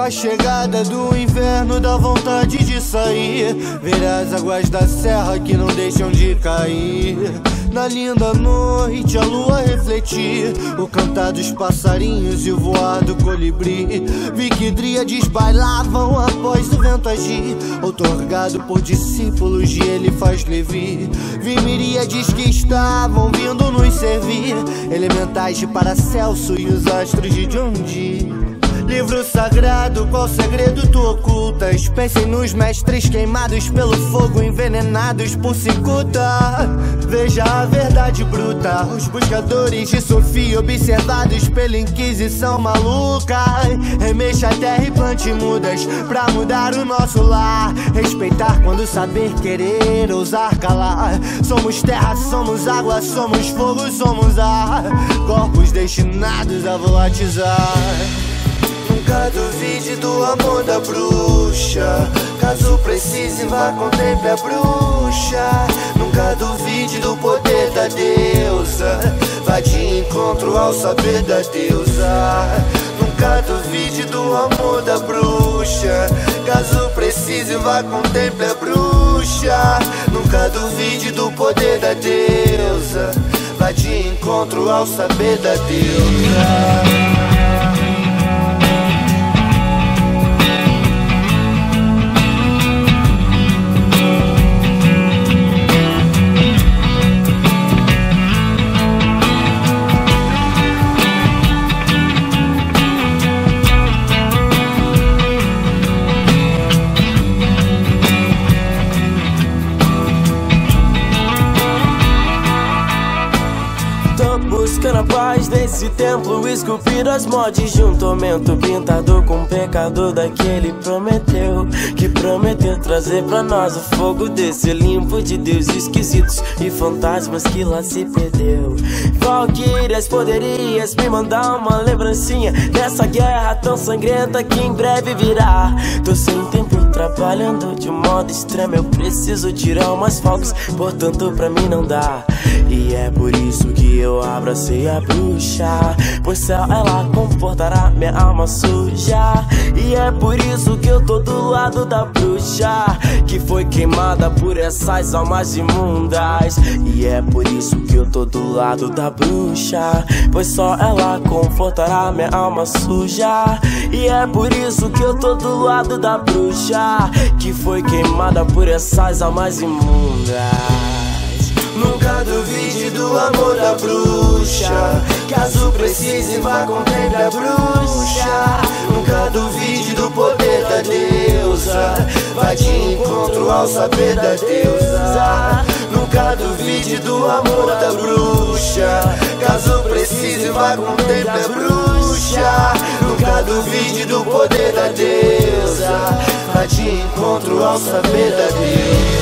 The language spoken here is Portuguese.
a chegada do inverno dá vontade de sair. Ver as águas da serra que não deixam de cair. Na linda noite, a lua refletir. O cantar dos passarinhos e o voar do colibri. Vi que dríades bailavam após o vento agir. Outorgado por discípulos de ele faz Levi. Vi miríades que estavam vindo nos servir. Elementais de Paracelso e os astros de John Dee. Livro sagrado, qual segredo tu ocultas? Pensem nos mestres queimados pelo fogo, envenenados por cicuta. Veja a verdade bruta, os buscadores de Sofia, observados pela Inquisição maluca. Remexa a terra e plante mudas pra mudar o nosso lar. Respeitar quando saber querer, ousar calar. Somos terra, somos água, somos fogo, somos ar. Corpos destinados a volatizar. Nunca duvide do amor da bruxa. Caso precise, vá contemple a bruxa. Nunca duvide do poder da deusa. Vá de encontro ao saber da deusa. Nunca duvide do amor da bruxa. Caso precise, vá contemple a bruxa. Nunca duvide do poder da deusa. Vá de encontro ao saber da deusa. Buscando a paz desse templo Esculpido as mortes de um tormento Pintado com o pecado daquele prometeu Que prometeu trazer pra nós o fogo desse limpo de Deus esquisitos e fantasmas que lá se perdeu. Valkyrias, poderias me mandar uma lembrancinha Dessa guerra tão sangrenta que em breve virá. Tô sem tempo trabalhando de extremo Eu preciso tirar umas folgas, portanto pra mim não dá. E é por isso que eu abracei a bruxa. Pois céu ela comportará minha alma suja. E é por isso que eu tô do lado da bruxa Que foi queimada por essas almas imundas. E é por isso que eu tô do lado da bruxa Pois só ela confortará minha alma suja. E é por isso que eu tô do lado da bruxa Que foi queimada por essas almas imundas. Nunca duvide do amor da bruxa Caso precise, vá contemple a bruxa. Nunca duvide do poder da deusa Vá de encontro ao saber da deusa. Nunca duvide do amor da bruxa Caso precise, vá contemple a bruxa. Nunca duvide do poder da deusa de encontro ao saber da deusa